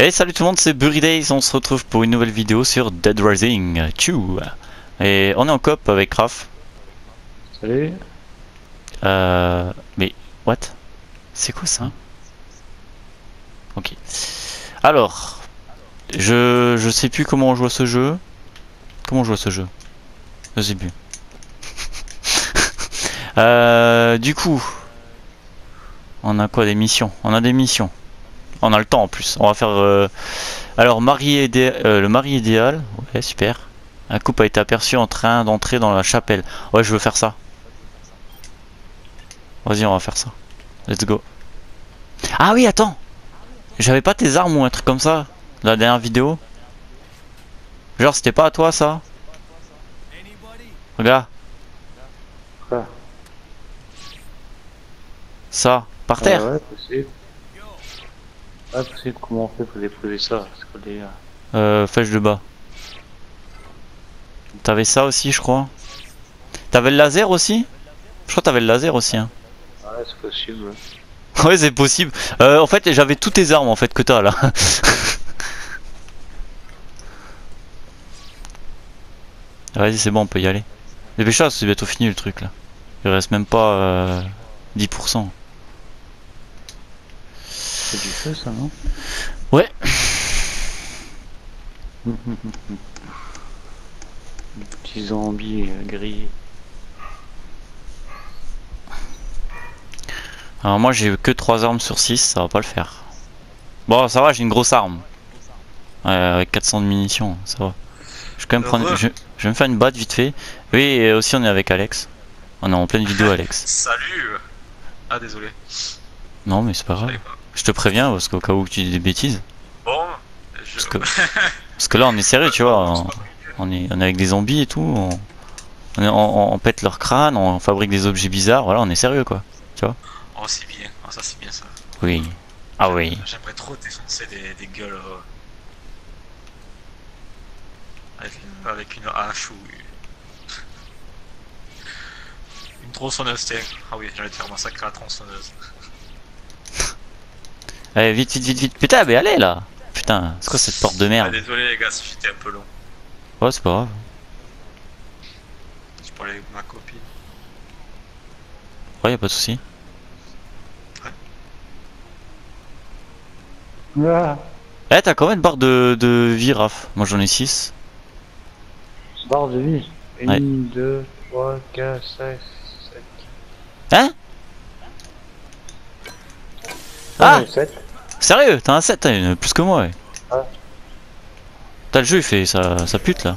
Et salut tout le monde, c'est Burry Days, on se retrouve pour une nouvelle vidéo sur Dead Rising 2. Et on est en cop avec Raph. Salut. Euh... Mais, what? C'est quoi ça? Ok. Alors, je, je sais plus comment on joue à ce jeu. Comment on joue à ce jeu? Je sais plus. euh, du coup, on a quoi? Des missions On a des missions. On a le temps en plus. On va faire. euh, Alors, mari idé- euh, le mari idéal. Ouais, super. Un couple a été aperçu en train d'entrer dans la chapelle. Ouais, je veux faire ça. Vas-y, on va faire ça. Let's go. Ah oui, attends. J'avais pas tes armes ou un truc comme ça. La dernière vidéo. Genre, c'était pas à toi ça? Regarde. Ça. Par terre. Ah ouais, Ouais, possible. Comment on fait pour déposer ça les, euh, Euh, flèche de bas. T'avais ça aussi, je crois. T'avais le laser aussi? Je crois que t'avais le laser aussi. Hein. Ouais, c'est possible. Ouais, c'est possible. Euh, en fait, j'avais toutes tes armes en fait que t'as là. Vas-y, c'est bon, on peut y aller. Dépêche-toi, c'est bientôt fini le truc là. Il reste même pas euh, 10%. C'est du feu, ça, non? Ouais. Petit zombie euh, gris. Alors moi j'ai que 3 armes sur 6, ça va pas le faire. Bon ça va, j'ai une grosse arme. Ouais, avec 400 de munitions, ça va. Je vais quand même prendre... Je, je vais me faire une batte vite fait. Oui, et aussi on est avec Alex. On est en pleine vidéo Alex. Salut Ah désolé, Non mais c'est pas grave. Je te préviens parce qu'au cas où tu dis des bêtises. Bon, je... Parce que, parce que là on est sérieux tu vois. On, on est, on est avec des zombies et tout. On, on, est- on- on pète leur crâne, on fabrique des objets bizarres. Voilà, on est sérieux quoi. Oh c'est bien, oh, ça c'est bien ça. Oui. Ah oui. J'aimerais trop défoncer des, des gueules euh, avec, une, avec une hache ou une tronçonneuse, tiens. Ah oui, j'allais te faire massacrer la tronçonneuse. Allez, vite, vite, vite, vite. Putain, mais allez là. Putain, c'est quoi cette porte de Ah, merde désolé les gars si j'étais un peu long. Ouais, c'est pas grave. Je parlais avec ma copine. Ouais, y a pas de souci. Ah, Eh, t'as combien de barres de, de vie, Raph? Moi j'en ai 6. barre de vie. Ouais. 1, 2, 3, 4, 5, 7. Hein? Ah 7. Sérieux T'as un 7, t'as une plus que moi, ouais. Ouais. T'as le jeu, il fait ça, ça pute là.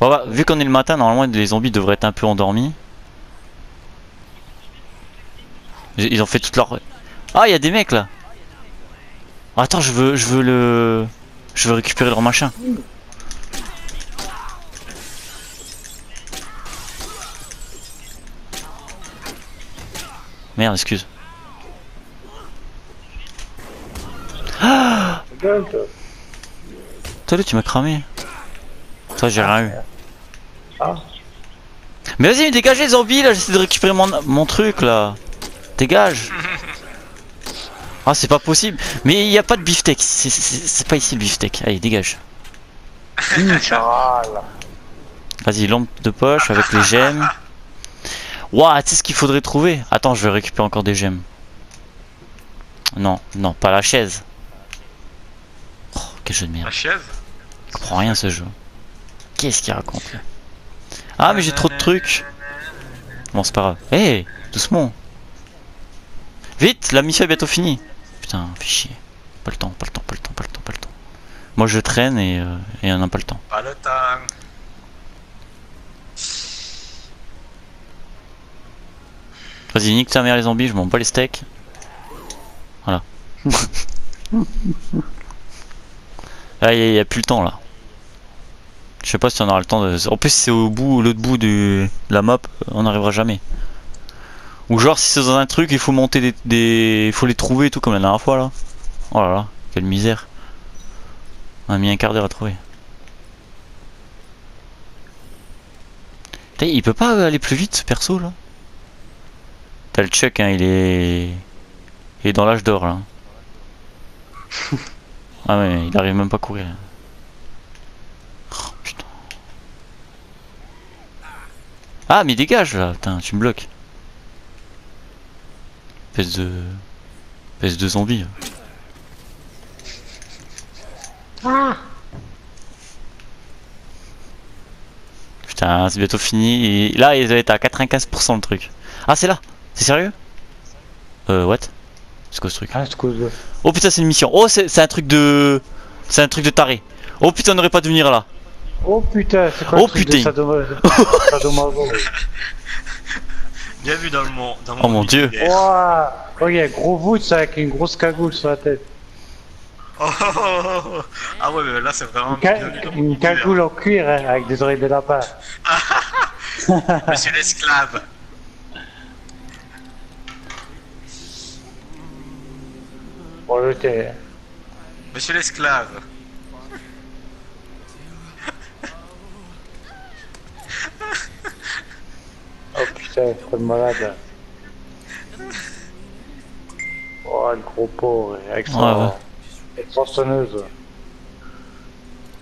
bon, bah, vu qu'on est le matin, normalement les zombies devraient être un peu endormis. Ils ils ont fait toute leur. Ah, il y a des mecs là. Attends, je veux, je veux le, je veux récupérer leur machin. Merde, excuse. Toi. Là, tu m'as cramé. Toi, j'ai rien eu. Ah. Mais vas-y, dégagez les zombies là, j'essaie de récupérer mon, mon truc là. Dégage. Ah, c'est pas possible. Mais il n'y a pas de beefsteak. C'est- pas ici le beefsteak. Allez, dégage. Vas-y, lampe de poche avec les gemmes. Ouah, tu sais ce qu'il faudrait trouver? Attends, je vais récupérer encore des gemmes. Non, non, pas la chaise. Oh, quel jeu de merde. La chaise? Je comprends rien ce jeu. Qu'est-ce qu'il raconte Ah, mais j'ai trop de trucs. Bon, c'est pas grave. Hé, doucement. Vite, la mission est bientôt finie. Putain, fais chier. Pas le temps, pas le temps, pas le temps, pas le temps, pas le temps. Moi je traîne et, euh, et on n'a pas le temps. Pas le temps. Vas-y, nique ta mère les zombies, je m'en bats les steaks. Voilà. Ah, il y, a plus le temps là. Je sais pas si on aura le temps de. En plus, c'est au bout, l'autre bout de la map, on n'arrivera jamais. Ou genre, si c'est dans un truc, il faut monter des, des. Il faut les trouver et tout, comme la dernière fois là. Oh là là, quelle misère. On a mis un quart d'heure à trouver. Il peut pas aller plus vite ce perso là T'as le Chuck, hein, il est. Il est dans l'âge d'or là. ah ouais, il arrive même pas à courir. Oh, putain. Ah mais dégage là, putain, tu me bloques. Espèce de... Espèce de zombie. Putain, c'est bientôt fini. Et là, ils être à 95% le truc. Ah, c'est là C'est sérieux? Euh, what? C'est quoi ce truc? Ah. Oh putain, c'est une mission. Oh, c'est c'est un truc de. C'est un truc de taré. Oh putain, on n'aurait pas dû venir là. Oh putain, c'est quoi Oh, le truc putain. de Sadoma- Sadomaso Bien vu dans le monde. Dans Oh mon dieu. Ouah Oh, il y a un gros voûte avec une grosse cagoule sur la tête. Oh, oh, oh, oh. Ah ouais, mais là c'est vraiment Une, ca- cagoule en cuir hein, avec des oreilles de lapin. Monsieur l'esclave. Bon, thé. Monsieur l'esclave. Oh putain, pas de malade. Oh, le gros porc avec son, Ouais, ouais. avec son sonneuse.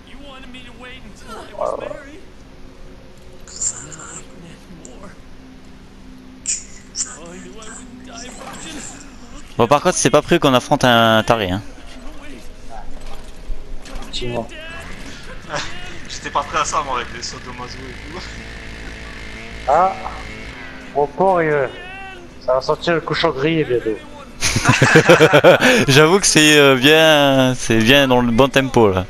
You wanted Bon, par contre, c'est pas prévu qu'on affronte un taré. Hein. J'étais pas prêt à ça moi avec les Sodomaso et tout. Ah porc, il... ça va sortir le cochon grillé bientôt. J'avoue que c'est euh, bien. C'est bien dans le bon tempo là.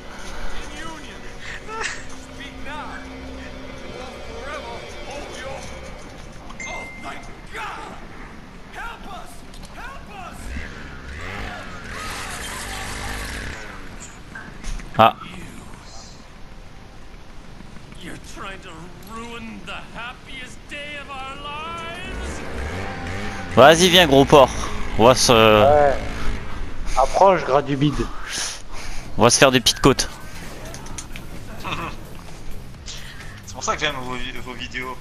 Vas-y, viens, gros porc. On va se, Ouais. Approche, gras du bide. on va se faire des petites côtes. C'est pour ça que j'aime vos, vos vidéos.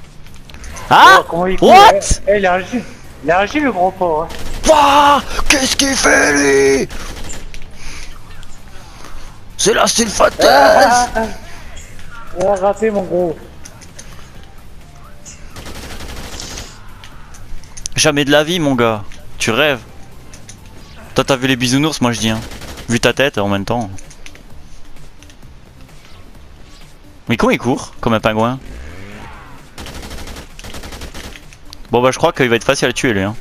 Ah Oh, What Eh, eh, il a agi. Il a agi le gros porc. Hein. Wouah Qu'est-ce qu'il fait lui? C'est la sulfateuse Ah, ah, ah. Il a raté mon gros. Jamais de la vie, mon gars. Tu rêves. Toi, t'as vu les bisounours, moi je dis. Hein. Vu ta tête en même temps. Mais comment il court Comme un pingouin? Bon, bah, je crois qu'il va être facile à tuer lui. Hein.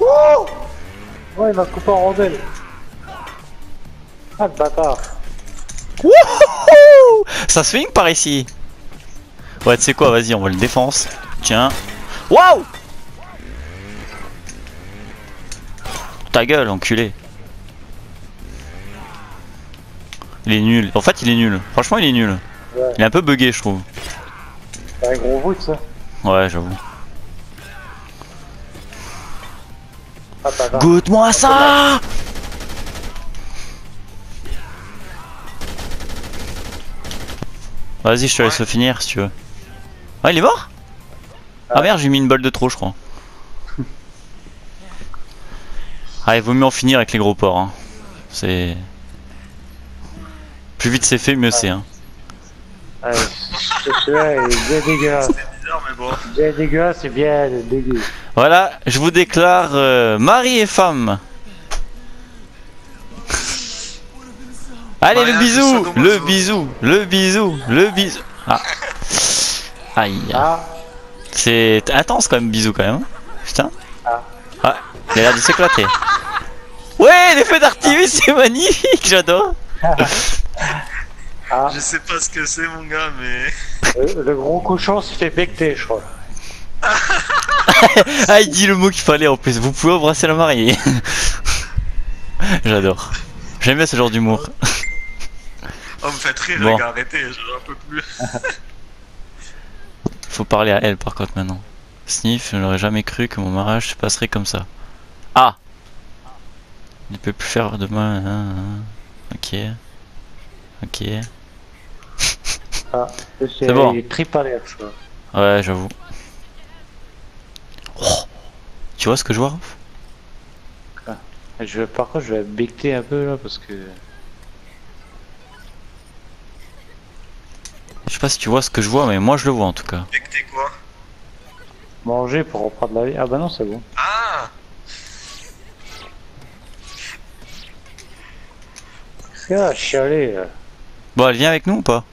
Ouais, il va couper en rondelles. Ah, le bâtard. Wouhou Ça swing par ici. Ouais, tu sais quoi, vas-y, on va le défense. Tiens. Waouh Ta gueule, enculé. Il est nul. En fait, il est nul. Franchement, il est nul. Ouais. Il est un peu bugué, je trouve. C'est un gros voûte, ça. Ouais, j'avoue. Ah. Goûte-moi ça Vas-y, je te laisse finir si tu veux. Ah, il est mort? Ah merde, j'ai mis une balle de trop, je crois. Ah, il vaut mieux en finir avec les gros porcs. Hein. C'est. Plus vite c'est fait, mieux c'est. Hein. Ouais, bien dégueulasse. C'est. Bien dégueulasse et bien dégueu. Voilà, je vous déclare euh, mari et femme. Allez, le bisou, le bisou, le bisou, le bisou. Ah. Aïe. Ah, C'est intense quand même, bisou quand même. hein. Putain. Ah. Ah, il a l'air de s'éclater. Ouais, les feux d'artifice, c'est magnifique, j'adore. ah. Je sais pas ce que c'est mon gars, mais. Le, le gros cochon s'est fait becter, je crois. Ah, il dit le mot qu'il fallait en plus. Vous pouvez embrasser la mariée. j'adore. J'aime bien ce genre d'humour. Oh, me faites rire, Bon. les gars, arrêtez, j'en peux plus. Faut parler à elle par contre maintenant. Sniff, je n'aurais jamais cru que mon mariage se passerait comme ça. Ah Il ne peut plus faire de mal. hein, hein. Ok. Ok. Ah, c'est bon. Il est triple à. Ouais, j'avoue. Tu vois ce que je vois Je vais, par contre, je vais becter un peu là parce que. Sais pas si tu vois ce que je vois, mais moi je le vois en tout cas. Quoi? Manger pour reprendre la vie. Ah bah non, c'est bon. Ah Qu'est-ce qu'il y a à chialer là Bon, elle vient avec nous ou pas?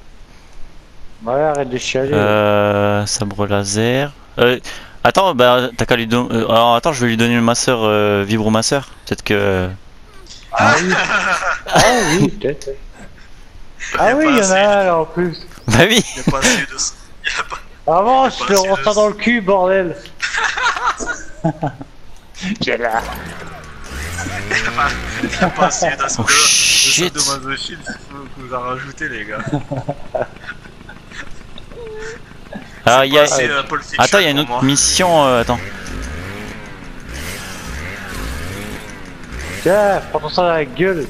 Ouais, arrête de chialer. Euh. Sabre laser. Euh. Attends, bah t'as qu'à lui donner. euh, alors attends, je vais lui donner le masseur euh, vibromasseur. Peut-être que. Ah oui Ah oui, peut-être. Ah oui, il y en a assez. un là en plus. Bah oui Il a pas assez de. A. Avant, a je te assez de- rentre dans le cul, bordel J'ai là. Il a pas, il a pas assez de. Oh de- shit de il faut que vous en rajoutez, les gars. Alors il y a. C'est euh, Attends, il y a une autre moi. mission. euh, attends. Tiens, prends ça dans la gueule.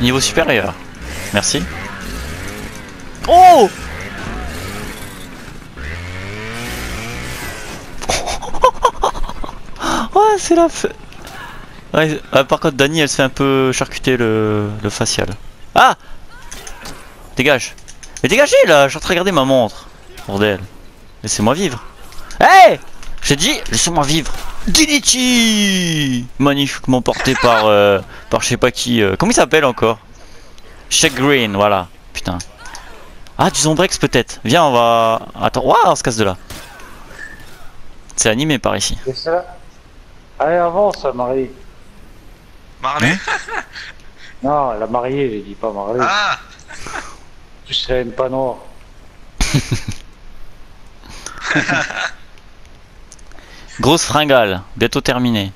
Niveau supérieur. Merci. Oh Ouais, c'est la fe... Ouais, ah, par contre, Dani, elle se fait un peu charcuter le, le facial. Ah Dégage. Mais dégagez là, je suis en train de regarder ma montre. Bordel. Laissez-moi vivre. Hey J'ai dit, laissez-moi vivre. Dinichi Magnifiquement porté par, euh, par je sais pas qui. euh, comment il s'appelle encore? Shaq Green, voilà. Putain. Ah, du Zombrex peut-être. Viens, on va. Attends, waouh, on se casse de là. C'est animé par ici. Ça Allez, avance, Marie. Marley Non, la mariée, j'ai dit pas Marie. Ah Tu serais une pas noire. Grosse fringale, bientôt terminé.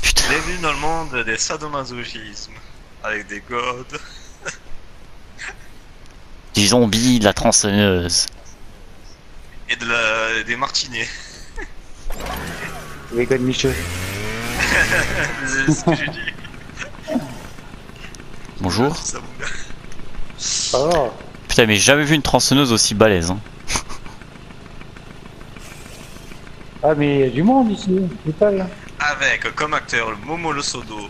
Putain. Bienvenue dans le monde des sadomasochismes. Avec des godes. Du zombie, de la tronçonneuse. Et de la... des martinets. Les de Michel. C'est ce que j'ai dit. Bonjour. Va? Putain, mais j'ai jamais vu une tronçonneuse aussi balèze. Hein. Ah, mais il y a du monde ici. Putain, là. Avec comme acteur le Momo le Sodo.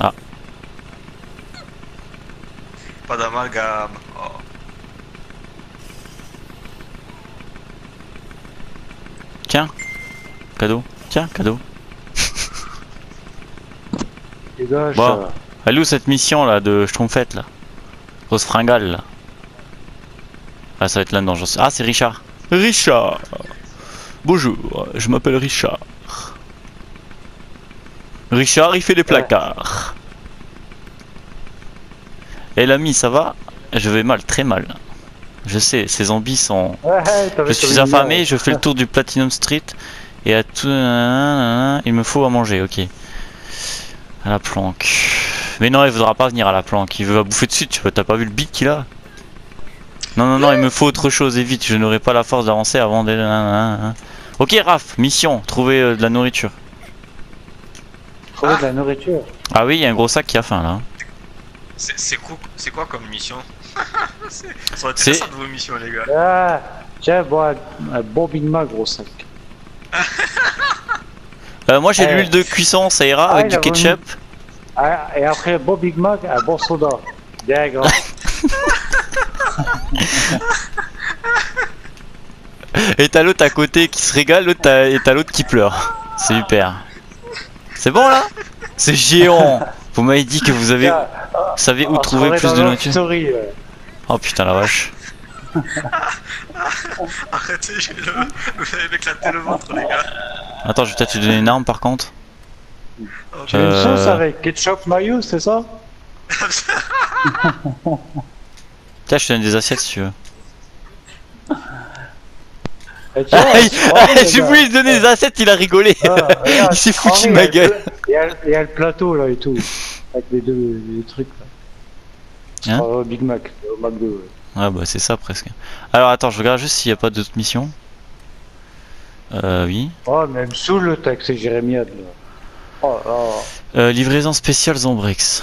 Ah. Pas d'amalgame. Oh. Tiens. Cadeau. Tiens, cadeau. Dégage. Bon. Elle est où cette mission là de Schtroumpfette là? Grosse fringale là. Ah, ça va être là-dedans, j'en sais. Ah, c'est Richard. Richard Bonjour, je m'appelle Richard. Richard, il fait des placards. Et l'ami, ça va? Je vais mal, très mal. Je sais, ces zombies sont. Ouais, Je suis affamé, je fais le tour du Platinum Street et à tout. Il me faut à manger, ok. À la planque. Mais non, il voudra pas venir à la planque, il veut bouffer dessus, tu vois, t'as pas vu le beat qu'il a? Non, non, non, il me faut autre chose et vite, je n'aurai pas la force d'avancer avant des. Ok, Raph, mission, trouver euh, de la nourriture. Trouver de la nourriture. Ah oui, il y a un gros sac qui a faim là. C'est quoi, comme mission C'est- ça de vos missions, les gars. Ah, tiens, bois un Mac, gros sac. Euh, moi j'ai Eh. l'huile de cuisson, ça ira Ah, avec du ketchup. Ah, et après, un bon Big Mac, un bon soda. Bien grand. Et t'as l'autre à côté qui se régale, l'autre t'as- et t'as l'autre qui pleure. C'est super. C'est bon là? C'est géant Vous m'avez dit que vous avez... Savez où trouver plus de nourriture. Oh putain la vache. Arrêtez, j'ai le... vous avez éclaté le ventre, les gars. Attends, je vais peut-être te donner une arme par contre. Tu veux une Euh. sauce avec ketchup mayo, c'est ça? Tiens, je te donne des assiettes si tu veux. Et tiens, Ah, les J'ai voulu lui donner des assiettes, il a rigolé. Ah, regarde, il s'est foutu de ma gueule. Il y, a, il y a le plateau là et tout. Avec les deux les trucs là. Hein Ah, Big Mac, au McDo. ouais. Ouais bah c'est ça presque. Alors attends, je regarde juste s'il n'y a pas d'autres missions. Euh oui. Oh, même sous le texte, c'est Jérémiade là. Oh, oh. Euh, livraison spéciale Zombrex.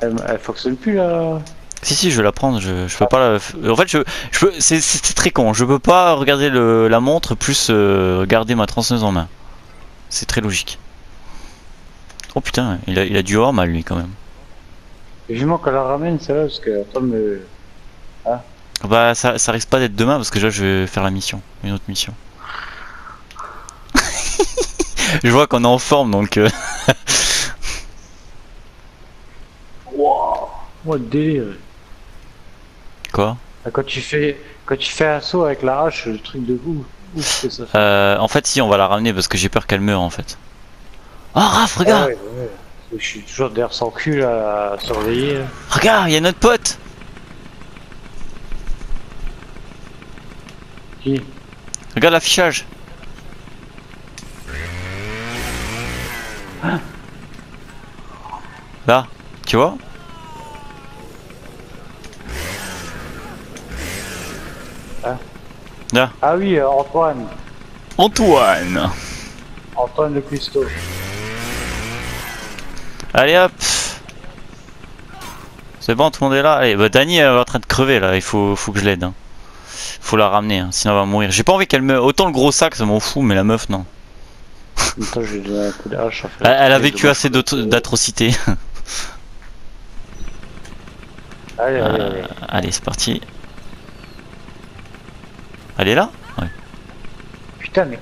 Elle, elle fonctionne plus là. Si si, je vais la prendre. Je, je peux pas. La... En fait, je, je peux. C'est très con. Je peux pas regarder le, la montre plus euh, garder ma tronçonneuse en main. C'est très logique. Oh putain, il a, il a du or mal lui quand même. Vivement qu'elle la ramène celle-là parce que attends me. Bah ça, ça risque pas d'être demain parce que là je vais faire la mission, une autre mission. je vois qu'on est en forme donc. euh, Wow. What délire. Quoi Ah, Quand tu fais quand tu fais un saut avec la hache, le truc de ouf, ouf c'est ça. euh, En fait si on va la ramener parce que j'ai peur qu'elle meure en fait. Oh Raph, Ah regarde ouais, ouais. Je suis toujours derrière son cul à surveiller. Regarde, il y a notre pote Qui? Regarde l'affichage Là, tu vois? Ah oui, euh, Antoine. Antoine Antoine le cuistot. Allez hop C'est bon, tout le monde est là Allez, bah Dani elle est en train de crever là, il faut, faut que je l'aide. Hein. Faut la ramener, hein, sinon elle va mourir. J'ai pas envie qu'elle meure. Autant le gros sac, ça m'en fout, mais la meuf, non. Attends, je vais lui donner un coup de hache. en fait. Elle, elle a vécu assez d'atrocités. Allez, allez, Euh, allez. allez, c'est parti. Elle est là Ouais. Putain, mais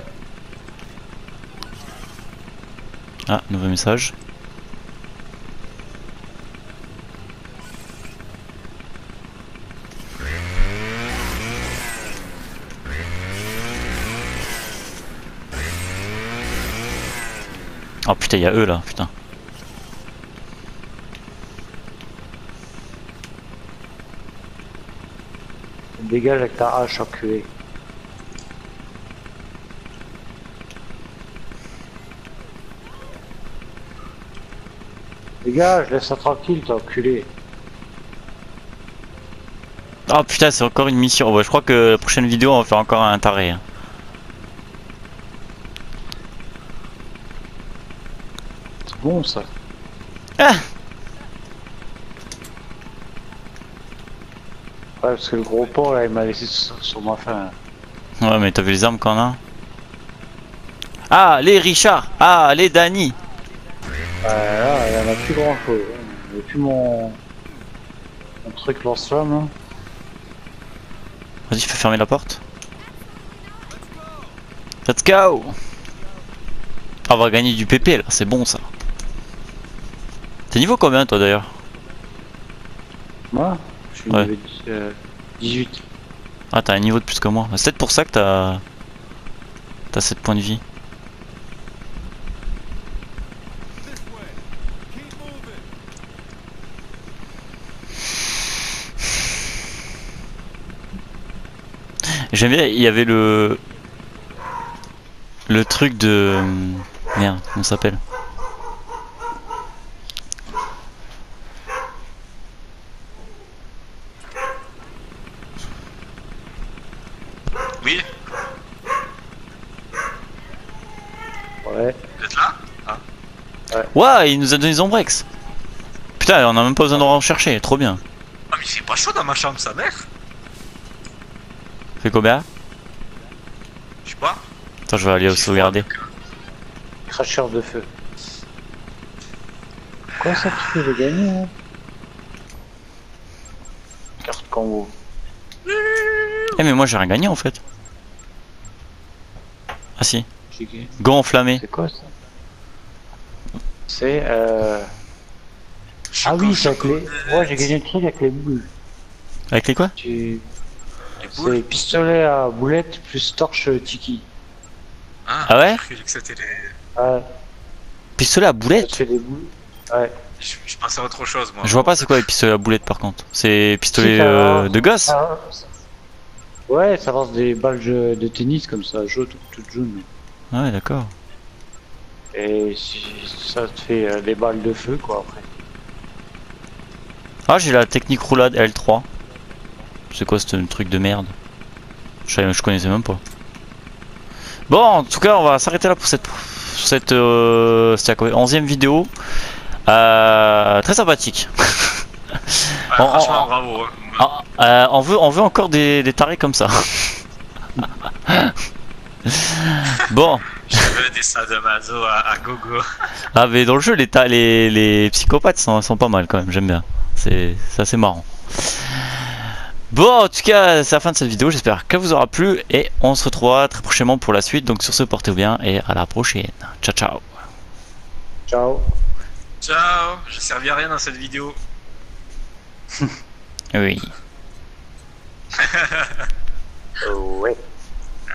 Ah, nouveau message. Oh putain, il y a eux là, putain. dégage avec ta hache enculé. Dégage, laisse ça tranquille, t'as enculé. Oh putain, c'est encore une mission. Ouais, je crois que la prochaine vidéo, on va faire encore un taré. hein. C'est bon ça. Ah Ouais, parce que le gros porc là, il m'a laissé sur, sur ma faim. Ouais, mais t'as vu les armes qu'on a? Ah, les Richard Ah, les Danny là, il y en a plus grand chose. Y a plus mon. Mon truc lance-flamme. hein. Vas-y, fais fermer la porte. Let's go Ah, On va gagner du PP là, c'est bon ça. T'es niveau combien toi d'ailleurs? Moi, je suis Ouais. niveau dix- euh, 18. Ah, t'as un niveau de plus que moi. C'est peut-être pour ça que t'as. T'as 7 points de vie. J'aime bien, il y avait le. Le truc de. Merde, comment ça s'appelle? Oui, Ouais. vous êtes là? Ouais, il nous a donné Zombrex Putain, on a même pas besoin de en chercher, trop bien. Ah mais c'est pas chaud dans ma chambre, sa mère Fait combien Je sais pas. Attends, je vais aller froid, donc, Cracheur de feu. Quoi ça tu fais de gagner hein? Carte combo. Eh, mais moi j'ai rien gagné en fait. Ah si, gants enflammés. C'est quoi ça? C'est euh. Ah oui, c'est avec les. Moi j'ai gagné un truc avec les boules. Avec les quoi? Tu... C'est pistolet à boulettes plus torche tiki. Ah, Ah ouais j'ai cru que c'était les... Ouais, Pistolet à boulette te fait des boules. Ouais. Je, je pensais à autre chose, moi. Je vois pas c'est quoi les pistolets à boulette par contre. C'est pistolet euh, de gosse Ça- Ouais, ça lance des balles de tennis comme ça, jaune, toutes jaunes. Ah Ouais, d'accord. Et si ça te fait euh, des balles de feu quoi après. Ah, j'ai la technique roulade L3. C'est quoi ce truc de merde? Je, connaissais même pas. Bon, en tout cas, on va s'arrêter là pour cette, cette euh, c'était la 11e vidéo. Euh, très sympathique. Ouais, En- franchement, en- bravo. hein. Euh, on, veut, on veut encore des, des tarés comme ça. bon, Je veux des sadomaso à, à gogo. ah, mais dans le jeu, les, les, les psychopathes sont, sont pas mal quand même, j'aime bien. C'est assez marrant. Bon, en tout cas, c'est la fin de cette vidéo. J'espère qu'elle vous aura plu. Et on se retrouvera très prochainement pour la suite. Donc, sur ce, portez-vous bien et à la prochaine. Ciao, ciao. Ciao. Ciao. Je servi à rien dans cette vidéo. oui. oui. Oui. Ah